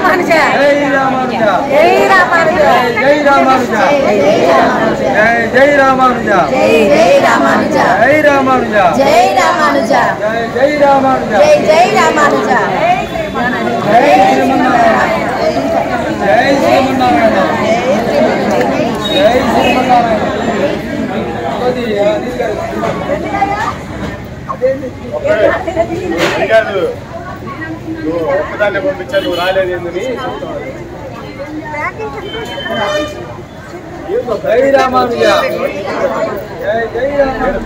రామానుజా జై రామానుజా జై రామానుజా జై రామానుజా జై రామానుజా జై రామానుజా జై రామానుజా జై రామానుజా జై రామానుజా జై శ్రీమన్నారాయణ జై శ్రీమన్నారాయణ జై శ్రీమన్నారాయణ అదే నువ్వు ఒక్కదాన్ని పంపించాను నువ్వు రాలేదు ఏందని జై రామానుజ జై జై రామానుజ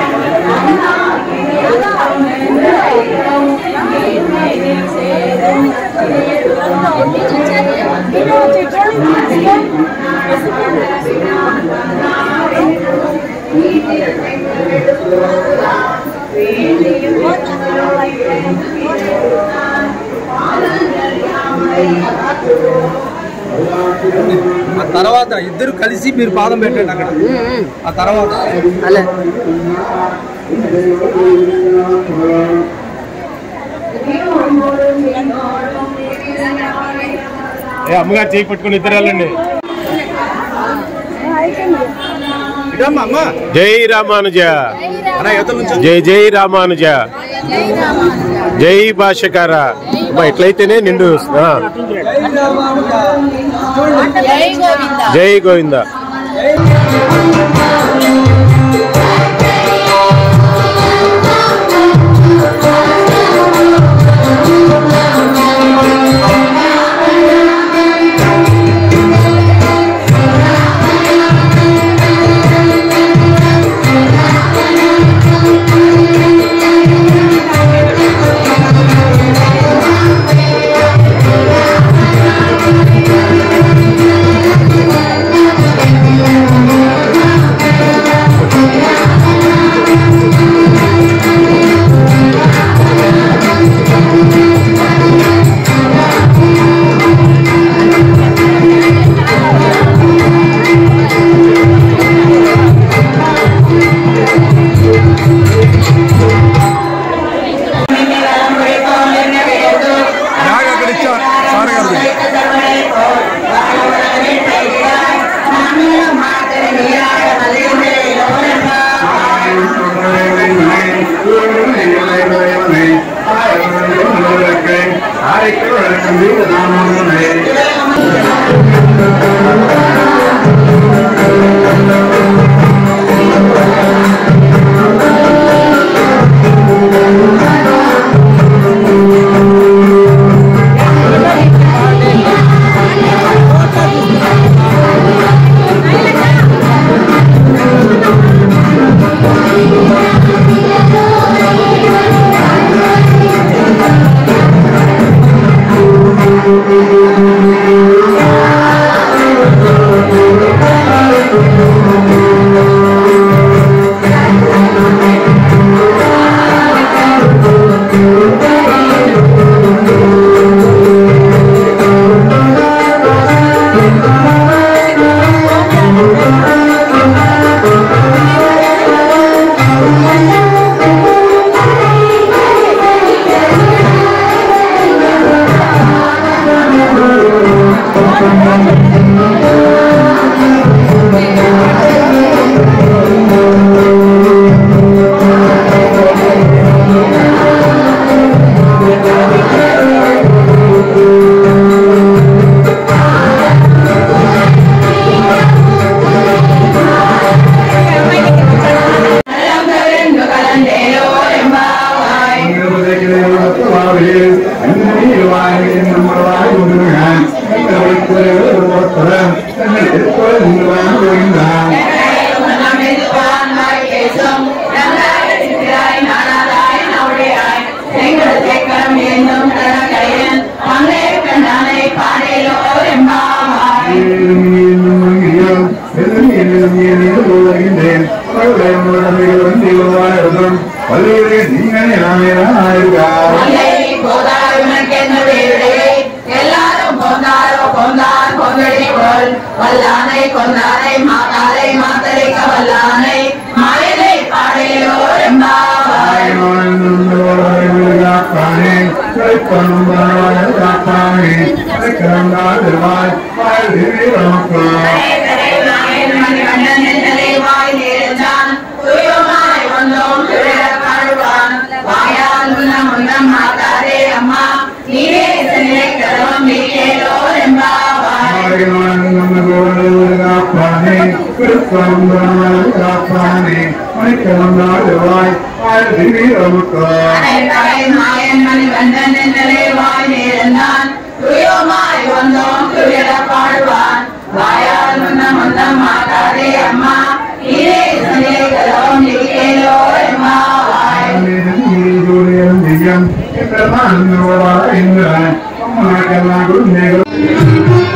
ఆ తర్వాత ఇద్దరు కలిసి మీరు పాదం పెట్టండి అక్కడ ఆ తర్వాత అలా అమ్మగారు చేయి పట్టుకుని ఇద్దరు వెళ్ళండి. జై రామానుజ. జై జై రామానుజ. జై భాషకార ఇట్లయితేనే నిండు జై గోవింద జై గోవింద. மீதும் ஏன் என்று போதறிகின்றேன் பயமுடன் மிகவும் தெய்வமாக இருந்தும் பல்வேறு நீங்கள் எல்லாமே ஆயிருக்கார் வல்லானை கொந்தானை மாதாரை மாத்தரைக்க வல்லானை. மயலை பாடையோர் காணே கலைப்பனும் காணே கலைக்கிறந்தால் திருவாய் வாழ்கிறேன் மாதாரே அம்மா நீரே இதனை கரம் Indra Indra Indra Indra Indra Indra Indra Indra Indra Indra Indra Indra